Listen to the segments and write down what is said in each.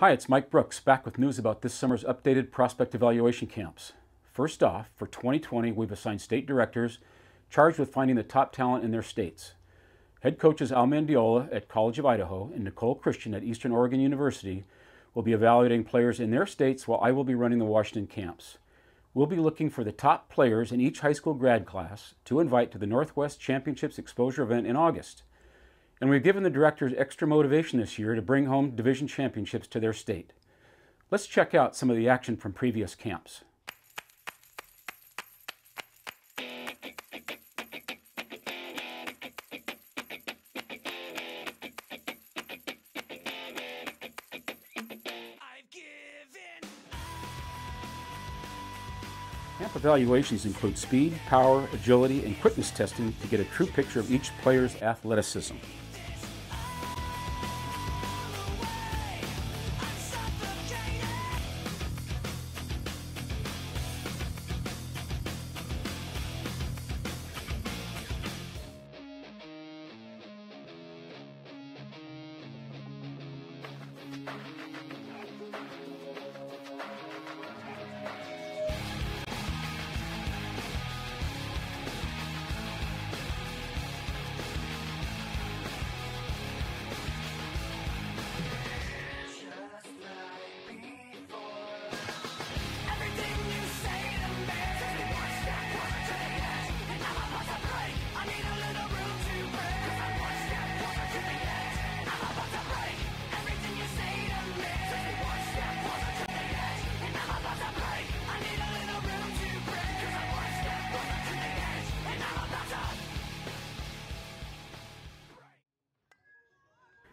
Hi, it's Mike Brooks, back with news about this summer's updated prospect evaluation camps. First off, for 2020, we've assigned state directors charged with finding the top talent in their states. Head coaches Al Mandiola at College of Idaho and Nicole Christian at Eastern Oregon University will be evaluating players in their states while I will be running the Washington camps. We'll be looking for the top players in each high school grad class to invite to the Northwest Championships exposure event in August. And we've given the directors extra motivation this year to bring home division championships to their state. Let's check out some of the action from previous camps. Camp evaluations include speed, power, agility, and quickness testing to get a true picture of each player's athleticism.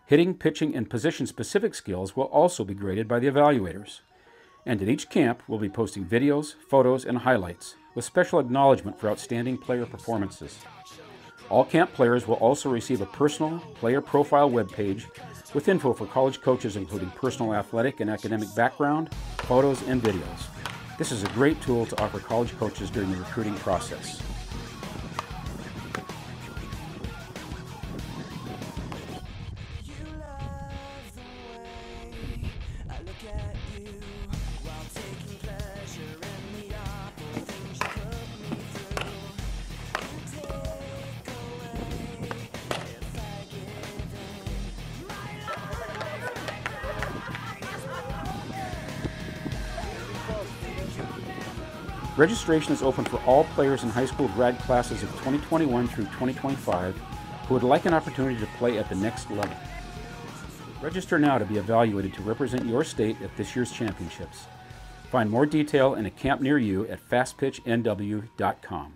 Hitting, pitching, and position specific skills will also be graded by the evaluators. And at each camp, we'll be posting videos, photos, and highlights with special acknowledgement for outstanding player performances. All camp players will also receive a personal player profile webpage with info for college coaches including personal athletic and academic background, photos, and videos. This is a great tool to offer college coaches during the recruiting process. Registration is open for all players in high school grad classes of 2021 through 2025 who would like an opportunity to play at the next level. Register now to be evaluated to represent your state at this year's championships. Find more detail in a camp near you at fastpitchnw.com.